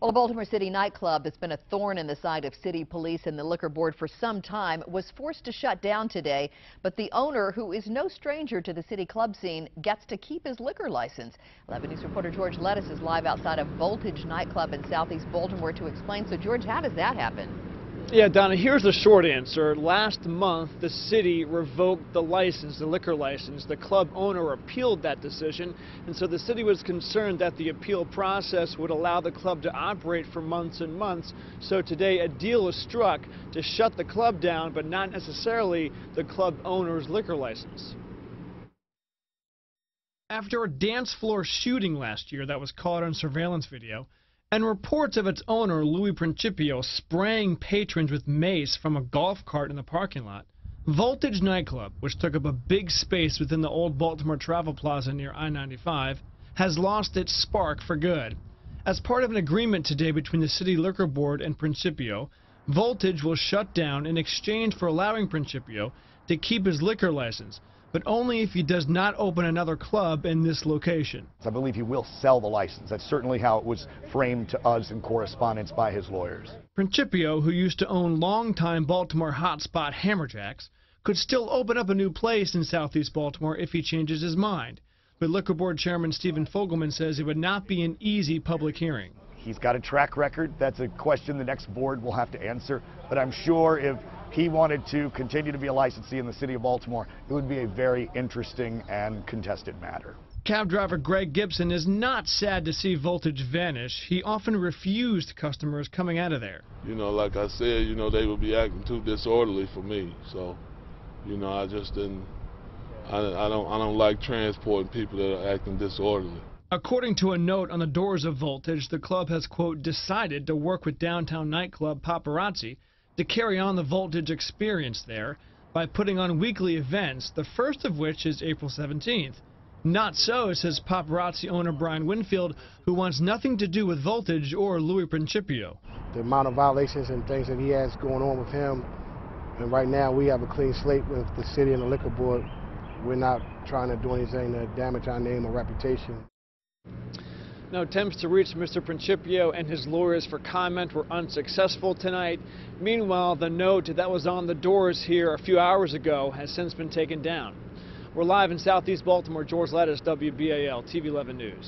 Well, a Baltimore City nightclub that's been a thorn in the side of city police and the liquor board for some time was forced to shut down today. But the owner, who is no stranger to the city club scene, gets to keep his liquor license. 11 News reporter George Lettau is live outside of Voltage nightclub in southeast Baltimore to explain. So, George, how does that happen? Yeah, Donna, here's the short answer. Last month, the city revoked the license, the liquor license. The club owner appealed that decision, and so the city was concerned that the appeal process would allow the club to operate for months and months. So today, a deal was struck to shut the club down, but not necessarily the club owner's liquor license. After a dance floor shooting last year that was caught on surveillance video, and reports of its owner, Louis Principio, spraying patrons with mace from a golf cart in the parking lot. Voltage nightclub, which took up a big space within the old Baltimore Travel Plaza near I-95, has lost its spark for good. As part of an agreement today between the City Liquor Board and Principio, Voltage will shut down in exchange for allowing Principio to keep his liquor license, but only if he does not open another club in this location. I believe he will sell the license. That's certainly how it was framed to us in correspondence by his lawyers. Principio, who used to own longtime Baltimore hotspot Hammerjacks, could still open up a new place in southeast Baltimore if he changes his mind. But Liquor Board Chairman Stephen Fogleman says it would not be an easy public hearing. He's got a track record. That's a question the next board will have to answer. But I'm sure if he wanted to continue to be a licensee in the city of Baltimore, it would be a very interesting and contested matter. Cab driver Greg Gibson is not sad to see Voltage vanish. He often refused customers coming out of there. You know, like I said, you know, they would be acting too disorderly for me. So, you know, I just didn't, I, I don't, I don't like transporting people that are acting disorderly. According to a note on the doors of Voltage, the club has, quote, decided to work with downtown nightclub Paparazzi to carry on the Voltage experience there by putting on weekly events, the first of which is April 17th. Not so, says Paparazzi owner Brian Winfield, who wants nothing to do with Voltage or Louis Principio. The amount of violations and things that he has going on with him, and right now we have a clean slate with the city and the liquor board. We're not trying to do anything to damage our name or reputation. No attempts to reach Mr. Principio and his lawyers for comment were unsuccessful tonight. Meanwhile, the note that was on the doors here a few hours ago has since been taken down. We're live in southeast Baltimore. George Lettau, WBAL, TV 11 News.